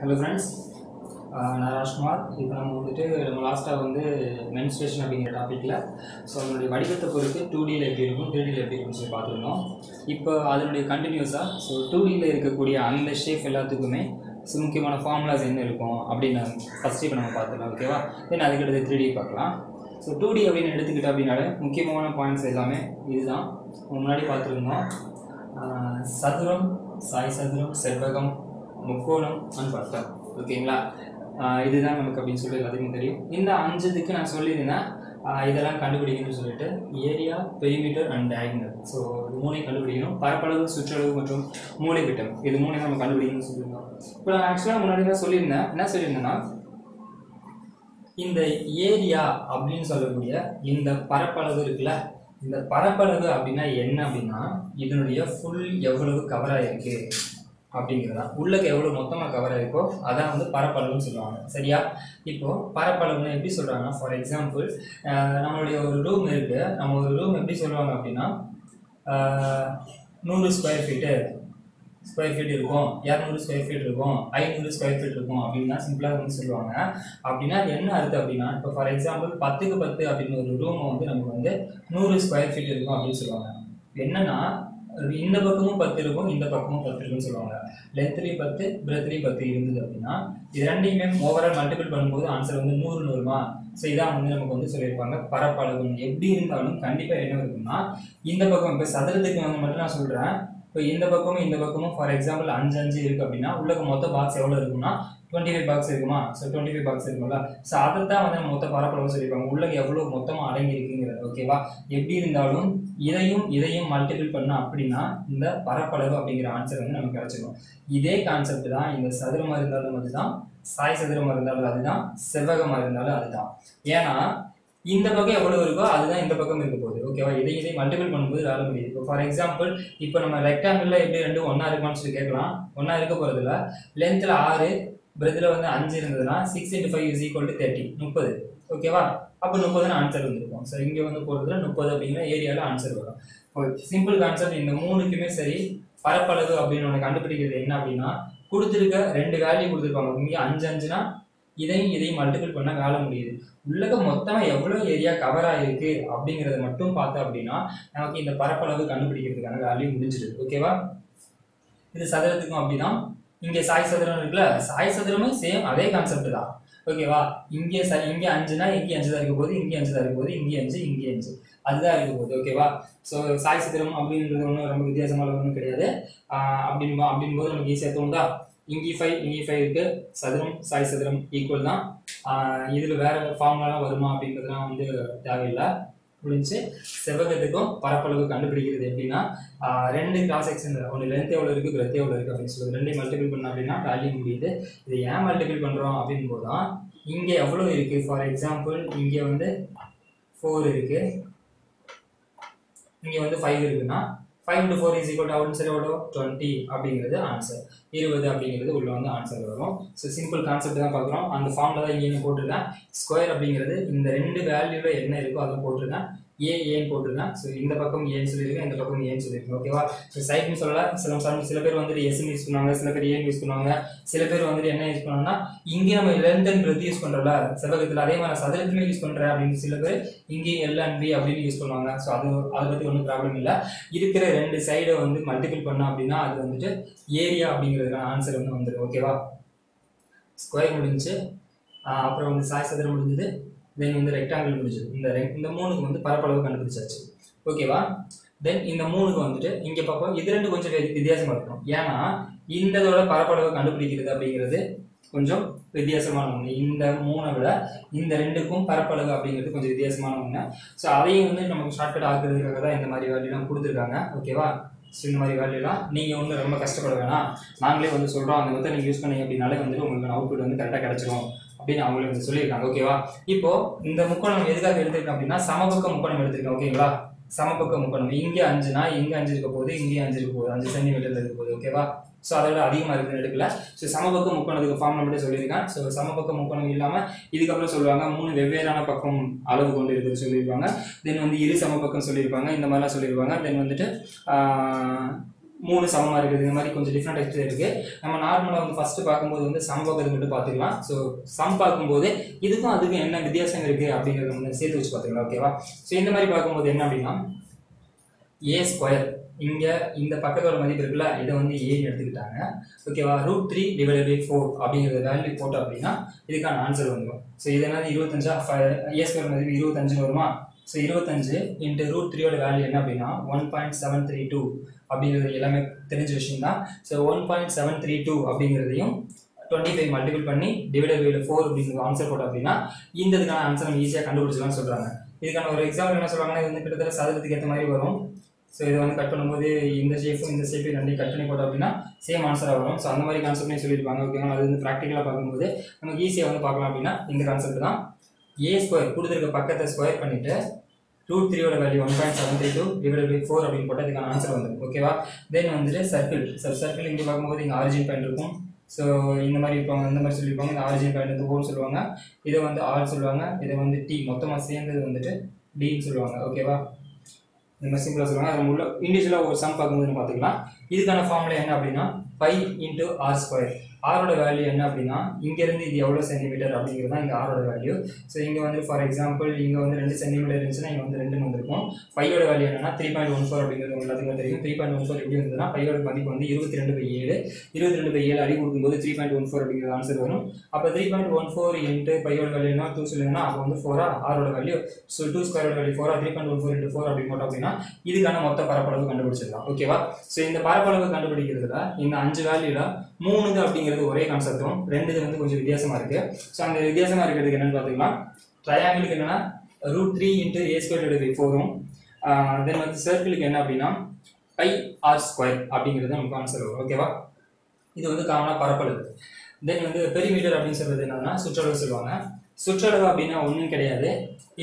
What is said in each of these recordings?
Hello friends நான் ராஜ்குமார். இப்போ நம்ம வந்துட்டு நம்ம லாஸ்ட்டாக வந்து மென்ஸ்ட்ரேஷன் அப்படிங்கிற டாப்பிக்கில் ஸோ அதனுடைய வடிவத்தை பொறுத்து டூ டியில் எப்படி இருக்கும் த்ரீ டியில் எப்படி இருக்கும்னு சொல்லி பார்த்துருந்தோம். இப்போ அதனுடைய கண்டினியூஸாக ஸோ டூ டியில் இருக்கக்கூடிய அந்த ஷேப் எல்லாத்துக்குமே ஸோ முக்கியமான ஃபார்முலாஸ் என்ன இருக்கும் அப்படின்னு ஃபஸ்ட்டு இப்போ நம்ம பார்த்துக்கலாம் ஓகேவா தென் அதுக்கடுத்து த்ரீ டி பார்க்கலாம். ஸோ டூ டி அப்படின்னு எடுத்துக்கிட்டோம் அப்படின்னாலே முக்கியமான பாயிண்ட்ஸ் எல்லாமே இதுதான். முன்னாடி பார்த்துருந்தோம். சதுரம் சாய் சதுரம் செவ்வகம் முக்கோணம் அண்ட் வட்டம் ஓகேங்களா இதுதான் நமக்கு அப்படின்னு சொல்லி எல்லாத்துக்கும் தெரியும். இந்த அஞ்சதுக்கு நான் சொல்லியிருந்தேன் இதெல்லாம் கண்டுபிடிக்கணும்னு சொல்லிட்டு area perimeter and diagonal so இது மூணையும் கண்டுபிடிக்கணும். பரப்பளவு சுற்றளவு மற்றும் மூளை விட்டம் இது மூணையும் நம்ம கண்டுபிடிக்கணும்னு சொல்லியிருந்தோம். இப்போ நான் ஆக்சுவலாக முன்னாடி தான் சொல்லியிருந்தேன். என்ன சொல்லியிருந்தேன்னா இந்த ஏரியா அப்படின்னு சொல்லக்கூடிய இந்த பரப்பளவு இருக்குல்ல இந்த பரப்பளவு அப்படின்னா என்ன அப்படின்னா இதனுடைய ஃபுல் எவ்வளவு கவர் ஆகிருக்கு அப்படிங்கிறது. தான் உள்ளக்கு எவ்வளோ மொத்தமாக கவர் ஆகிருக்கோ அதான் வந்து பரப்பளவுன்னு சொல்லுவாங்க. சரியா? இப்போ பரப்பளவுன்னு எப்படி சொல்கிறாங்கன்னா ஃபார் எக்ஸாம்பிள் நம்மளுடைய ஒரு ரூம் இருக்குது நம்ம ஒரு ரூம் எப்படி சொல்லுவாங்க அப்படின்னா நூறு ஸ்கொயர் ஃபீட்டு ஸ்கொயர் ஃபீட் இருக்கும். இரநூறு ஸ்கொயர் ஃபீட் இருக்கும். ஐநூறு ஸ்கொயர் ஃபீட் இருக்கும் அப்படின்னு தான் சிம்பிளாக வந்து சொல்லுவாங்க. அப்படின்னா அது என்ன அர்த்தம் அப்படின்னா இப்போ ஃபார் எக்ஸாம்பிள் பத்துக்கு பத்து அப்படின்னு ஒரு ரூமை வந்து நமக்கு வந்து நூறு ஸ்கொயர் ஃபீட் இருக்கும் அப்படின்னு சொல்லுவாங்க. என்னன்னா இந்த பக்கமும் பத்து இருக்கும் இந்த பக்கமும் பத்து இருக்குன்னு சொல்லுவாங்க. லென்த்லேயும் பத்து பிரெத்லேயும் பத்து இருந்தது அப்படின்னா இது ரெண்டையுமே ஓவரால் மல்டிபிள் பண்ணும்போது ஆன்சர் வந்து நூறு நூறுமா? ஸோ இதான் வந்து நமக்கு வந்து சொல்லியிருப்பாங்க பரப்பளவு எப்படி இருந்தாலும் கண்டிப்பாக என்ன இருக்கும்னா இந்த பக்கம் இப்போ சதுரத்துக்கு வந்து மட்டும் நான் சொல்கிறேன் இப்போ இந்த பக்கமும் இந்த பக்கமும் ஃபார் எக்ஸாம்பிள் அஞ்சு அஞ்சு இருக்குது அப்படின்னா உள்ளக்கு மொத்த பாக்ஸ் எவ்வளோ இருக்கும்னா டுவெண்ட்டி ஃபைவ் பாக்ஸ் இருக்குமா? ஸோ டுவெண்ட்டி ஃபைவ் பாக்ஸ் இருக்கும்ல. ஸோ அதை தான் வந்து நம்ம மொத்த பரப்பளவு சொல்லியிருப்பாங்க. உள்ள எவ்வளோ மொத்தமாக அடங்கி இருக்குங்கிறது ஓகேவா எப்படி இருந்தாலும் இதையும் இதையும் மல்டிபிள் பண்ணோம் அப்படின்னா இந்த பரப்பளவு அப்படிங்கிற ஆன்சர் வந்து நமக்கு கிடைச்சிடும் இதே கான்செப்ட் தான் இந்த சதுரமாக இருந்தாலும் அதுதான் சாய் சதுரமாக இருந்தாலும் அதுதான் செவ்வகமாக இருந்தாலும் அதுதான். ஏன்னா இந்த பக்கம் எவ்வளவு இருக்கோ அதுதான் இந்த பக்கம் இருக்க போகுது ஓகேவா இதை இதை மல்டிபிள் பண்ணும்போது வேலை முடியுது. இப்போ ஃபார் எக்ஸாம்பிள் இப்போ நம்ம ரெக்டாங்கிளில் எப்படி ரெண்டும் ஒன்றா இருக்குமான்னு சொல்லி கேட்கலாம். ஒன்றா இருக்க போகிறதில்ல லென்த்தில் ஆறு பிரதில் வந்து அஞ்சு இருந்ததுன்னா six into five is equal to thirty முப்பது. ஓகேவா அப்போ முப்பதுன்னு ஆன்சர் வந்துருக்கும். ஸோ இங்கே வந்து போகிறதுல முப்பது அப்படிங்கிற ஏரியாவில் ஆன்சர் வரும். ஓகே சிம்பிள் கான்செப்ட் இந்த மூணுக்குமே சரி பரப்பளவு அப்படின்னு ஒன்று கண்டுபிடிக்கிறது என்ன அப்படின்னா கொடுத்துருக்க ரெண்டு வேல்யூ கொடுத்துருப்பாங்க. இங்கே அஞ்சு அஞ்சுனா இதையும் இதையும் மல்டிபிள் பண்ண வேலை முடியுது. உள்ளக மொத்தமாக எவ்வளோ ஏரியா கவர் ஆகிருக்கு அப்படிங்கிறத மட்டும் பார்த்தோம் அப்படின்னா நமக்கு இந்த பரப்பளவு கண்டுபிடிக்கிறதுக்கான வேல்யூ முடிஞ்சிடுது ஓகேவா இது சதுரத்துக்கும் அப்படிதான் இங்கே சாய் சதுரம் இருக்குல்ல? சாய் சதுரமும் சேம் அதே கான்செப்ட் தான். ஓகேவா இங்கே ச இங்கே அஞ்சுனா இங்கே அஞ்சு தான் இருக்க போகுது இங்கே அஞ்சு தான் இருக்க போகுது இங்கே அஞ்சு இங்கே அஞ்சு. அதுதான் இருக்க போகுது. ஓகேவா ஸோ சாய் சதுரம் அப்படின்றது ஒன்றும் ரொம்ப வித்தியாசமான ஒன்றும் கிடையாது. ஆஹ் அப்படின்பா அப்படின்போது நமக்கு ஈஸியாக தோணுதா? இங்கே ஃபைவ் இங்கே ஃபைவ் இருக்கு. சதுரம் சாய் சதுரம் ஈக்குவல் தான். இதில் வேற ஃபார்முலாலாம் வருமா அப்படின்றதுலாம் வந்து தேவையில்லை. முடிஞ்சு செவ்வகத்துக்கும் பரப்பளவு கண்டுபிடிக்கிறது எப்படின்னா ரெண்டு கிராஸ் செக்ஷன் ஒன்று லென்த் எவ்வளோ இருக்குது பிரெத் எவ்வளோ இருக்குது அப்படின்னு சொல்லுது ரெண்டையும் மல்டிபிள் பண்ண அப்படின்னா வேல்யூ முடியுது. இதை ஏன் மல்டிபிள் பண்ணுறோம் அப்படின்னு போது தான் இங்கே எவ்வளோ இருக்குது ஃபார் எக்ஸாம்பிள் இங்கே வந்து ஃபோர் இருக்குது இங்கே வந்து ஃபைவ் இருக்குன்னா five into four is equal answer எவ்வளோ டுவெண்ட்டி அப்படிங்கிறது ஆன்சர் இருபது அப்படிங்கிறது உள்ள வந்து ஆன்சர் வரும். ஸோ சிம்பிள் கான்செப்ட் தான் பார்க்குறோம். அந்த ஃபார்மில் தான் இங்கே போட்டிருக்கேன். ஸ்கொயர் அப்படிங்கிறது இந்த ரெண்டு வேல்யூவில் என்ன இருக்கோ அதை போட்டிருக்கேன். ஏ ஏன்னு போட்டிருக்கேன் ஸோ இந்த பக்கம் ஏன்னு சொல்லியிருக்கேன் இந்த பக்கம் ஏன்னு சொல்லியிருக்கேன். ஓகேவா ஸோ சைட்னு சொல்லல சில some- சில பேர் வந்துட்டு எஸ்ன்னு யூஸ் பண்ணுவாங்க சில பேர் ஏன்னு யூஸ் பண்ணுவாங்க. சில பேர் வந்துட்டு என்ன யூஸ் பண்ணுவாங்கன்னா இங்கே நம்ம லென்த் அண்ட் பிரெத் யூஸ் பண்ணுறோம்ல செவ்வகத்தில் அதே மாதிரி சதுரத்துலேயும் யூஸ் பண்ணுறேன் அப்படின்னு சில பேர் இங்கேயும் எல் அண்ட் பி அப்படின்னு யூஸ் பண்ணுவாங்க. ஸோ அது அதை பற்றி ஒன்றும் ப்ராப்ளம் இல்லை. இருக்கிற ரெண்டு சைடை வந்து மல்டிபிள் பண்ணோம் அப்படின்னா அது வந்துட்டு ஏரியா அப்படிங்கிறதுக்கான ஆன்சர் வந்து வந்துடும் ஓகேவா ஸ்கொயர் முடிஞ்சு அப்புறம் வந்து சாய் சதுரம் முடிஞ்சது. தென் வந்து ரெக்டாங்கிள் முடிஞ்சது. இந்த இந்த மூணுக்கு வந்து பரப்பளவு கண்டுபிடிச்சாச்சு. ஓகேவா தென் இந்த மூணுக்கு வந்துட்டு இங்கே பார்ப்போம் இது ரெண்டு கொஞ்சம் வி- வித்தியாசமா இருக்கும் ஏன்னா இந்ததோட பரப்பளவு கண்டுபிடிக்கிறது அப்படிங்கிறது கொஞ்சம் வித்தியாசமான ஒன்று இந்த மூணை விட இந்த ரெண்டுக்கும் பரப்பளவு அப்படிங்கிறது கொஞ்சம் வித்தியாசமான ஒன்று ஸோ அதையும் வந்து நமக்கு ஷார்ட்கட் ஆக்குறதுக்காக தான் இந்த மாதிரி வேல்யூலாம் கொடுத்துருக்காங்க. ஓகேவா ஸோ இந்த மாதிரி வேல்யூலாம் நீங்கள் வந்து ரொம்ப கஷ்டப்பட வேணாம். நாங்களே வந்து சொல்கிறோம் அந்த மெத்தட் நீங்கள் யூஸ் பண்ணி அப்படின்னாலே வந்துட்டு உங்களுக்கு அவுட்புட் வந்து கரெக்டாக கிடச்சிரும். அப்படின்னு அவங்களுக்கு வந்து சொல்லியிருக்காங்க ஓகேவா இப்போ இந்த முக்கோணம் எதுக்காக எடுத்திருக்கேன் அப்படின்னா சமபக்க முக்கோணம் எடுத்திருக்கேன் ஓகேங்களா சமபக்க முக்கோணம் இங்கே அஞ்சுனா இங்கே அஞ்சு இருக்க போகுது இங்கே அஞ்சு இருக்க போகுது அஞ்சு சென்டிமீட்டர் இருக்க போகுது ஓகேவா ஸோ அதை விட அதிகமாக இருக்குன்னு எடுக்கல. ஸோ சமபக்க முக்கோணத்துக்கு ஃபார்ம் மட்டும் சொல்லியிருக்கேன் ஸோ சமபக்க முக்கோணம் இல்லாமல் இதுக்கப்புறம் சொல்லுவாங்க மூணு வெவ்வேறான பக்கம் அளவு கொண்டு இருக்குது சொல்லியிருப்பாங்க. தென் வந்து இரு சமபக்கம் சொல்லியிருப்பாங்க இந்த மாதிரிலாம் சொல்லியிருப்பாங்க. தென் வந்துட்டு மூணு சமமாக இருக்குது. இந்த மாதிரி கொஞ்சம் டிஃப்ரெண்ட் டைப்ஸ் இருக்குது நம்ம நார்மலாக வந்து ஃபஸ்ட்டு பார்க்கும்போது வந்து சம் பார்க்கறது மட்டும் பார்த்துக்கலாம். ஸோ சம் பார்க்கும்போது இதுக்கும் அதுக்கும் என்ன வித்தியாசம் இருக்குது அப்படிங்கிறத வந்து சேர்த்து வச்சு பார்த்துக்கலாம். ஓகேவா ஸோ இந்த மாதிரி பார்க்கும்போது என்ன அப்படின்னா ஏ ஸ்கொயர் இங்கே இந்த பக்கத்தோட மதிப்பு இருக்குல்ல இதை வந்து ஏன்னு எடுத்துக்கிட்டாங்க. ஓகேவா root three divide by four அப்படிங்கிற வேல்யூ போட்டோம் அப்படின்னா இதுக்கான ஆன்சர் வந்துடும் ஸோ இது என்னது? இருபத்தஞ்சா? ஏ ஸ்கொயர் மதிப்பு இருபத்தஞ்சுன்னு வருமா? ஸோ இருபத்தஞ்சு இன்ட்டு ரூட் த்ரீயோட வேல்யூ என்ன அப்படின்னா one point seven three two அப்படிங்கிறது எல்லாமே தெரிஞ்ச விஷயம் தான் so one point seven three two அப்படிங்கிறதையும் டுவெண்ட்டி ஃபைவ் மல்டிபிள் பண்ணி டிவைடட் பை ஃபோர் அப்படிங்கிற ஆன்சர் போட்டோம் அப்படின்னா இந்த இதுக்கான ஆன்சர் நம்ம ஈஸியாக கண்டுபிடிச்சலாம்னு சொல்கிறாங்க இதுக்கான ஒரு எக்ஸாம்பிள் என்ன சொல்கிறாங்கன்னா இது வந்து கிட்டத்தட்ட சதுரத்துக்கு ஏற்ற மாதிரி வரும். ஸோ இதை வந்து கட் பண்ணும்போது இந்த ஷேப்பும் இந்த ஷேப்பையும் ரெண்டையும் கட் பண்ணி போட்டோம் அப்படின்னா சேம் ஆன்சராக வரும். ஸோ அந்த மாதிரி கான்செப்ட்னே சொல்லியிருப்பாங்க. ஓகேங்களா அது வந்து ப்ராக்டிக்கலாக பார்க்கும்போது நமக்கு ஈஸியாக வந்து பார்க்கலாம் அப்படின்னா இந்த கான்செப்ட் தான். ஏ ஸ்கொயர் கொடுத்துருக்க பக்கத்தை ஸ்கொயர் பண்ணிவிட்டு ரூட் த்ரீயோட value one point seven three two divide by four அப்படின்னு போட்டால் இதுக்கான ஆன்சர் வந்துடும். ஓகேவா தென் வந்துட்டு சர்க்கிள் சார் சர்க்கிள் இங்கே பார்க்கும்போது இங்கே ஆரிஜின் பாயிண்ட் இருக்கும். ஸோ இந்த மாதிரி இருப்பாங்க இந்த மாதிரி சொல்லியிருப்பாங்க. இந்த ஆரிஜின் பாயிண்ட் வந்து ஓன்னு சொல்லுவாங்க. இதை வந்து ஆர் சொல்லுவாங்க. இதை வந்து டி மொத்தமாக சேர்ந்தது வந்துட்டு டின்னு சொல்லுவாங்க. ஓகேவா இந்த மாதிரி சிம்பிளாக சொல்லுவாங்க. அது உள்ள இண்டிவிஜுவலாக ஒரு சம் பார்க்கும்போது பார்த்துக்கலாம். இதுக்கான ஃபார்முலா என்ன அப்படின்னா ஃபைவ் இன்ட்டு ஆர் ஸ்கொயர் ஆரோட வேல்யூ என்ன அப்படின்னா இங்கேருந்து இது எவ்வளோ சென்டிமீட்டர் அப்படிங்கிறது தான் இங்கே ஆரோட வேல்யூ ஸோ இங்கே வந்து ஃபார் எக்ஸாம்பிள் இங்கே வந்து ரெண்டு சென்டிமீட்டர் இருந்துச்சுன்னா இங்கே வந்து ரெண்டுன்னு வந்திருக்கும். பையோட வேல்யூ என்னன்னா த்ரீ பாயிண்ட் ஒன் ஃபோர் அப்படிங்கிறது எல்லாத்துக்கும் தெரியும். த்ரீ பாயிண்ட் ஒன் ஃபோர் எப்படி இருந்ததுன்னா பையோட மதிப்பு வந்து இருபத்தி ரெண்டு பை ஏழு. இருபத்தி ரெண்டு பை ஏழு அடி கொடுக்கும்போது த்ரீ பாயிண்ட் ஒன் ஃபோர் அப்படிங்கிற ஆன்சர் வரும். அப்போ three point one four into பையோட வேல்யூனா டூ சொல்லுங்கன்னா அப்போ வந்து ஃபோரா ஆரோட வேல்யூ ஸோ டூ ஸ்கொயரோட value ஃபோரா three point one four into four அப்படி போட்டோம் அப்படின்னா இதுக்கான மொத்த பரப்பளவு கண்டுபிடிச்சிடலாம். ஓகேவா ஸோ இந்த பரப்பளவு கண்டுபிடிக்கிறதுல இந்த அஞ்சு வேல்யூல மூணுது அப்படிங்கிறது ஒரே கான்செப்டும் ரெண்டுது வந்து கொஞ்சம் வித்தியாசமா இருக்கு. ஸோ அந்த வித்தியாசமா இருக்கிறதுக்கு என்னன்னு பார்த்தீங்கன்னா ட்ரையாங்கிளுக்கு என்னன்னா root three into A square எடுத்து ஃபோரும் தென் வந்து சர்க்கிளுக்கு என்ன அப்படின்னா பை ஆர் ஸ்கொயர் அப்படிங்கிறது நமக்கு ஆன்சர் வரும். ஓகேவா இது வந்து காமனாக பரப்பளவு. தென் வந்து பெரிமீட்டர் அப்படின்னு சொல்றது என்னன்னா சுற்றளவு சொல்லுவாங்க. சுற்றளவு அப்படின்னா ஒன்றும் கிடையாது.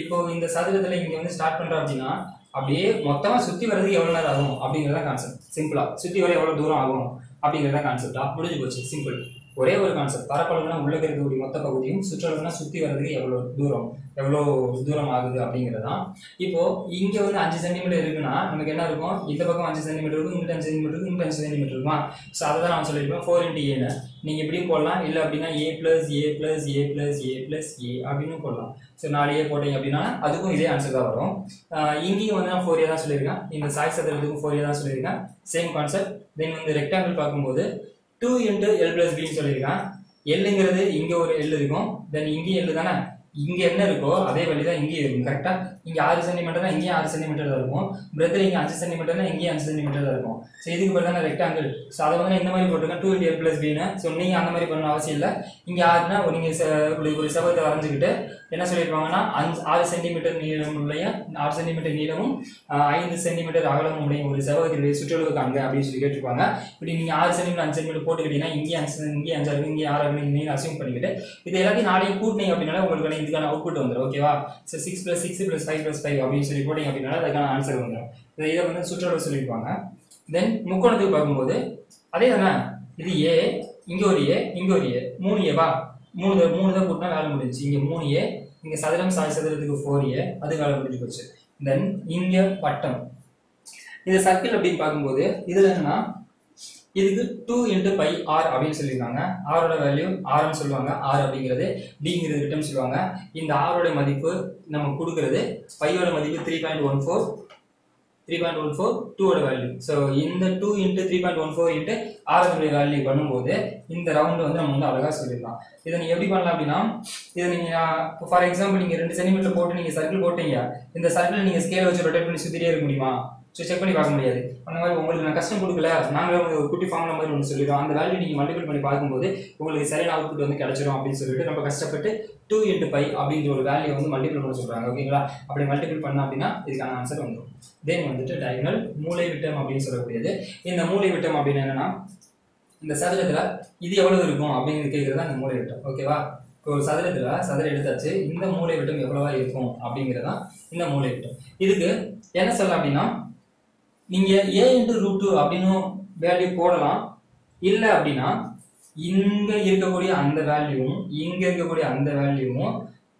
இப்போ இந்த சதுரத்தில் இங்கே வந்து ஸ்டார்ட் பண்ணுறோம் அப்படின்னா அப்படியே மொத்தமாக சுற்றி வர்றதுக்கு எவ்வளோ நேரம் ஆகும் அப்படிங்கிறத கான்செப்ட் சிம்பிளாக சுற்றி வர எவ்வளோ தூரம் ஆகும்? அப்படிங்கிறத கான்செப்டா முடிஞ்சு போச்சு. சிம்பிள் ஒரே ஒரு கான்செப்ட் பரப்பளவுனா உள்ள இருக்கக்கூடிய மொத்த பகுதியும் சுற்றளவுனா சுற்றி வர்றதுக்கு எவ்வளோ தூரம் எவ்வளோ தூரம் ஆகுது அப்படிங்கிறதான் இப்போ இங்கே வந்து அஞ்சு சென்டிமீட்டர் இருக்குன்னா நமக்கு என்ன இருக்கும்? இந்த பக்கம் அஞ்சு சென்டிமீட்டர் இருக்கும் இங்கிட்ட அஞ்சு சென்டிமீட்டர் இருக்கும் இங்கிட்ட அஞ்சு சென்டிமீட்டர் இருக்குமா? ஸோ அதை தான் நான் சொல்லியிருப்பேன் ஃபோர் இன்டி ஏன்னு நீங்கள் இப்படியும் போடலாம். இல்லை அப்படின்னா A plus A plus A plus A plus A அப்படின்னு போடலாம். ஸோ நாலு ஏ போட்டீங்க அப்படின்னா அதுக்கும் இதே ஆன்சர் தான் வரும். இங்கேயும் வந்து நான் ஃபோர் ஏ தான் சொல்லியிருக்கேன். இந்த சாய் சதுரத்துக்கும் ஃபோர் ஏ தான் சொல்லியிருக்கேன். சேம் கான்செப்ட் தென் வந்து ரெக்டாங்கிள் பார்க்கும்போது டூ இன்ட்டு எல் பிளஸ் பின்னு சொல்லியிருக்கான். எல்லுங்கிறது இங்கே ஒரு எல் இருக்கும். தென் இங்கேயும் எல் தானே? இங்கே என்ன இருக்கோ அதே வழி தான் இங்கேயும் இருக்கும். கரெக்டாக இங்கே ஆறு சென்டிமீட்டர் தான் இங்கேயும் ஆறு சென்டிமீட்டர் தான் இருக்கும். பிரதர் இங்கே அஞ்சு சென்டிமீட்டர்னா இங்கேயும் அஞ்சு சென்டிமீட்டர் தான் இருக்கும். ஸோ இதுக்கு பேர் ரெக்டாங்கிள் ஸோ அதை வந்து இந்த மாதிரி போட்டிருக்கேன். டூ இன்ட்டு ப்ளஸ் பிளஸ் பின்னு ஸோ நீங்கள் அந்த மாதிரி பண்ண அவசியம் இல்லை. இங்கே ஆறுனா நீங்கள் ஒரு செவத்தை வரைஞ்சிக்கிட்டு என்ன சொல்லியிருப்பாங்கன்னா அஞ்சு ஆறு சென்டிமீட்டர் நீளமுடைய ஆறு சென்டிமீட்டர் நீளமும் ஐந்து சென்டிமீட்டர் அகலமும் உடைய ஒரு செவகத்தினுடைய சுற்றளவு காண்க அப்படின்னு சொல்லி கேட்டிருப்பாங்க. இப்படி நீங்கள் ஆறு சென்டிமீட்டர் அஞ்சு சென்டிமீட்டர் போட்டுக்கிட்டீங்கன்னா இங்கேயும் அஞ்சு இங்கேயும் அஞ்சு இருக்கு இங்கே ஆறு இங்கே அசியூம் பண்ணிக்கிட்டு இது எல்லாத்தையும் நாளைக்கு கூட்டினீங்க அப்படின்னால உங்களுக்கு இதுக்கான அவுட்புட் வந்துடும் ஓகேவா so six plus six plus five plus five அப்படின்னு சொல்லி போட்டிங்க அப்படின்னா அதுக்கான ஆன்சர் வந்துடும் இதை இதை வந்து சுற்றளவு சொல்லியிருப்பாங்க. தென் முக்கோணத்துக்கு பார்க்கும்போது அதே தானே இது ஏ இங்கே ஒரு ஏ இங்கே ஒரு ஏ மூணு ஏவா மூணு மூணு தான் கூட்டினா வேலை முடிஞ்சுச்சு. இங்கே மூணு ஏ இங்கே சதுரம் சாய் சதுரத்துக்கு ஃபோர் ஏ அது வேலை முடிஞ்சு போச்சு. தென் இங்கே வட்டம் இந்த சர்க்கிள் அப்படின்னு பார்க்கும்போது இதில் என்னன்னா இதுக்கு டூ இன்ட்டு பை ஆர் அப்படின்னு சொல்லியிருக்காங்க. ஆரோட வேல்யூ ஆர்னு சொல்லுவாங்க. ஆர் அப்படிங்கிறது டிங்கிறது ரிட்டர்ன் சொல்லுவாங்க. இந்த ஆரோட மதிப்பு நம்ம கொடுக்கறது பையோட மதிப்பு three point one four three point one four டூவோட வேல்யூ ஸோ இந்த two into three point one four into ஆரோடைய value பண்ணும்போது இந்த ரவுண்டு வந்து நம்ம வந்து அழகாக சொல்லிடலாம். இதை நீங்கள் எப்படி பண்ணலாம் அப்படின்னா இதை நீங்கள் ஃபார் எக்ஸாம்பிள் நீங்கள் ரெண்டு சென்டிமீட்டர் போட்டு நீங்கள் சர்க்கிள் போட்டீங்க. இந்த சர்க்கிள் நீங்கள் ஸ்கேல் வச்சு ரொட்டேட் பண்ணி சுற்றிட்டே இருக்க முடியுமா? ஸோ செக் பண்ணி பார்க்க முடியாது. அந்த மாதிரி உங்களுக்கு நான் கஷ்டம் கொடுக்கல. நாங்களே உங்களுக்கு ஒரு குட்டி ஃபார்ம்ல மாதிரி ஒன்று சொல்லிடுவோம் அந்த வேல்யூ நீங்கள் மல்டிபிள் பண்ணி பார்க்கும்போது உங்களுக்கு சரியான அவுட்புட் வந்து கிடைச்சிரும் அப்படின்னு சொல்லிட்டு நம்ம கஷ்டப்பட்டு டூ இன்ட்டு ஃபைவ் அப்படின்ற ஒரு வேல்யூ வந்து மல்டிபிள் பண்ண சொல்கிறாங்க ஓகேங்களா அப்படி மல்டிபிள் பண்ண அப்படின்னா இதுக்கான ஆன்சர் வந்துடும் தென் வந்துட்டு டயகனல் மூளை விட்டம் அப்படின்னு சொல்லக்கூடியது. இந்த மூளை விட்டம் அப்படின்னு என்னன்னா இந்த சதுரத்தில் இது எவ்வளவு இருக்கும் அப்படின்னு கேட்குறது தான் இந்த மூளை விட்டம். ஓகேவா இப்போ ஒரு சதுரத்தில் சதுரம் எடுத்தாச்சு. இந்த மூளை விட்டம் எவ்வளவா இருக்கும் அப்படிங்கிறது தான் இந்த மூளை விட்டம். இதுக்கு என்ன சொல்லலாம் அப்படின்னா நீங்கள் ஏ இன்ட்டு ரூட் டூ அப்படின்னு வேல்யூ போடலாம். இல்லை அப்படின்னா இங்கே இருக்கக்கூடிய அந்த வேல்யூவும் இங்கே இருக்கக்கூடிய அந்த வேல்யூவும்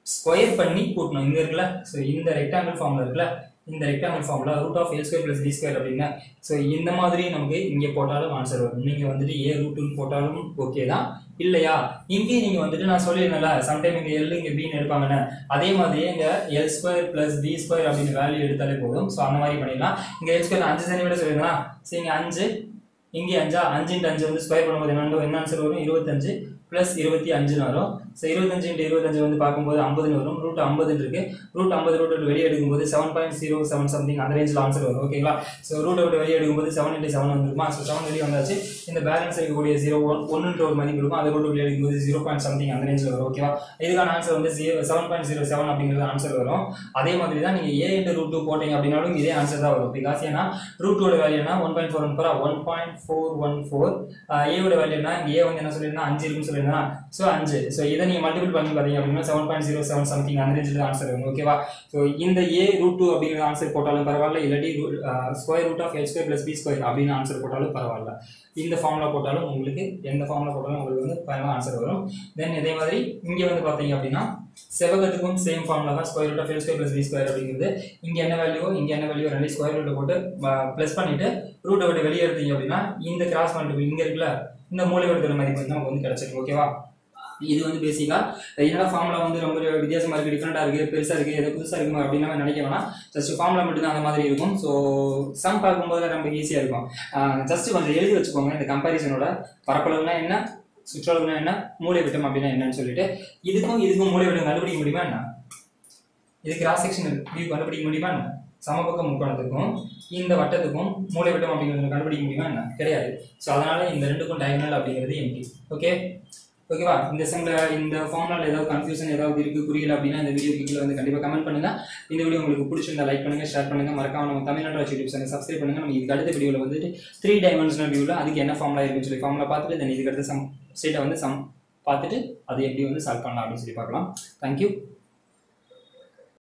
ஸ்கொயர் பண்ணி கூட்டணும். இங்கே இருக்குல்ல ஸோ இந்த ரெக்டாங்கிள் ஃபார்மில் இருக்குல்ல இந்த ரெக்டாங்கிள் ஃபார்மில் root of A square plus B square அப்படின்னா ஸோ இந்த மாதிரி நமக்கு இங்கே போட்டாலும் ஆன்சர் வரும். நீங்கள் வந்துட்டு ஏ ரூட்டுன்னு போட்டாலும் ஓகே தான். இல்லையா? இங்கேயும் நீங்கள் வந்துட்டு நான் சொல்லியிருந்தேன்ல சம்டைம் இங்கே எல் இங்கே பின்னு எடுப்பாங்கன்னு. அதே மாதிரியே இங்கே L square plus B square அப்படின்னு வேல்யூ எடுத்தாலே போதும். ஸோ அந்த மாதிரி பண்ணிடலாம். இங்கே எல் ஸ்கொயர் அஞ்சு சென்டிமீட்டர் சொல்லிருங்களா சரி இங்கே அஞ்சு இங்கே அஞ்சா? அஞ்சு இன்ட்டு அஞ்சு வந்து ஸ்கொயர் பண்ணும்போது என்ன என்ன ஆன்சர் வரும்? இருபத்தஞ்சு. ப்ளஸ் இருபத்தி அஞ்சுன்னு வரும். ஸோ இருபத்தஞ்சு இன்ட்டு இருபத்தஞ்சு வந்து பார்க்கும்போது ஐம்பதுன்னு வரும். ரூட் ஐம்பதுன்னு இருக்கு. ரூட் ஐம்பது ரூட் விட்டு வெளியே எடுக்கும்போது seven point zero seven something அந்த ரேஞ்சில் ஆன்சர் வரும். ஓகேங்களா ஸோ ரூட்டை விட்டு வெளியே எடுக்கும்போது செவன் இன்ட்டு செவன் வந்துருமா? ஸோ செவன் வெளியே வந்தாச்சு. இந்த பேலன்ஸ் இருக்கக்கூடிய ஜீரோ ஒன் ஒன்றுன்ற ஒரு மதிப்பு இருக்கும். அதை ரூட் வெளியே எடுக்கும்போது ஜீரோ பாயிண்ட் சம்திங் அந்த ரேஞ்சில் வரும். ஓகேவா இதுக்கான ஆன்சர் வந்து zero seven point zero seven அப்படிங்கிறது ஆன்சர் வரும். அதே மாதிரி தான் நீங்கள் ஏ இன்ட்டு ரூட் டூ போட்டீங்க அப்படின்னாலும் இதே ஆன்சர் தான் வரும். பிகாஸ் ஏன்னா ரூட் டூட வேல்யூனா one point four one four one point four one four ஏவோட வேல்யூனா இங்கே ஏ வந்து என்ன சொல்லியிருந்தா அஞ்சு இருக்குன்னு சொல்லி சொல்லியிருந்தா ஸோ அஞ்சு. ஸோ இதை நீங்கள் மல்டிபிள் பண்ணி பார்த்தீங்க அப்படின்னா seven point zero seven something அந்த ரேஞ்சில் ஆன்சர் வரும் ஓகேவா ஸோ இந்த ஏ ரூட் டூ அப்படிங்கிற ஆன்சர் போட்டாலும் பரவாயில்ல இல்லாட்டி square root of L square plus B square அப்படின்னு ஆன்சர் போட்டாலும் பரவாயில்ல. இந்த ஃபார்மில் போட்டாலும் உங்களுக்கு எந்த ஃபார்மில் போட்டாலும் உங்களுக்கு வந்து பரவாயில்ல ஆன்சர் வரும். தென் இதே மாதிரி இங்கே வந்து பார்த்தீங்க அப்படின்னா செவகத்துக்கும் சேம் ஃபார்மில் தான் square root of L square plus B square அப்படிங்கிறது. இங்கே என்ன வேல்யூ இங்கே என்ன வேல்யூ ரெண்டு ஸ்கொயர் ரூட்டை போட்டு uh, ப்ளஸ் பண்ணிவிட்டு ரூட்டை விட்டு வெளியே எடுத்தீங்க அப்படின்னா இந்த கிராஸ் மல்டிபிள் இங்கே இருக்குல்ல இந்த மூலை மதிப்பு வந்து நமக்கு வந்து கிடச்சிருக்கு ஓகேவா இது வந்து பேசிக்காக என்னடா ஃபார்முலா வந்து ரொம்ப வித்தியாசமாக இருக்குது டிஃப்ரெண்ட்டாக இருக்குது பெருசாக இருக்குது எது புதுசாக இருக்குமா அப்படின்னு நம்ம நினைக்க வேணாம் ஜஸ்ட் ஃபார்முலா மட்டும் தான் அந்த மாதிரி இருக்கும். ஸோ சம் பார்க்கும்போது ரொம்ப ஈஸியாக இருக்கும். ஜஸ்ட் கொஞ்சம் எழுதி வச்சுக்கோங்க இந்த கம்பாரிசனோட பரப்பளவுனா என்ன சுற்றளவுனா என்ன மூளை விட்டம் அப்படின்னா என்னன்னு சொல்லிட்டு. இதுக்கும் இதுக்கும் மூளை விட்டம் கண்டுபிடிக்க முடியுமா என்ன? இது கிராஸ் செக்ஷன் வியூ கண்டுபிடிக்க முடியுமா என்ன? சமபக்க முக்கோணத்துக்கும் இந்த வட்டத்துக்கும் மூளை வட்டம் அப்படிங்கிறது கண்டுபிடிக்க முடியுமா என்ன? கிடையாது. ஸோ அதனால் இந்த ரெண்டுக்கும் டயகனல் அப்படிங்கிறது எம்டி ஓகே ஓகேவா இந்த செம்ல இந்த ஃபார்முலால ஏதாவது கன்ஃபியூஷன் ஏதாவது இருக்கு புரியல அப்படின்னா இந்த வீடியோ கீழே வந்து கண்டிப்பாக கமெண்ட் பண்ணுங்கள் இந்த வீடியோ உங்களுக்கு பிடிச்சிருந்தா லைக் பண்ணுங்க ஷேர் பண்ணுங்க. மறக்காம நம்ம தமிழ்நாடு யூடியூப் சேனல் சப்ஸ்கிரைப் பண்ணுங்கள் நம்ம இதுக்கு அடுத்த வீடியோவில் வந்துட்டு த்ரீ டைமென்ஷனல் வியூவில் அதுக்கு என்ன ஃபார்முலா இருக்குன்னு சொல்லி ஃபார்முலா பார்த்துட்டு தென் இதுக்கு அடுத்த சம் ஸ்டேட்டை வந்து சம் பார்த்துட்டு அது எப்படி வந்து சால்வ் பண்ணலாம் அப்படின்னு சொல்லி பார்க்கலாம். தேங்க்யூ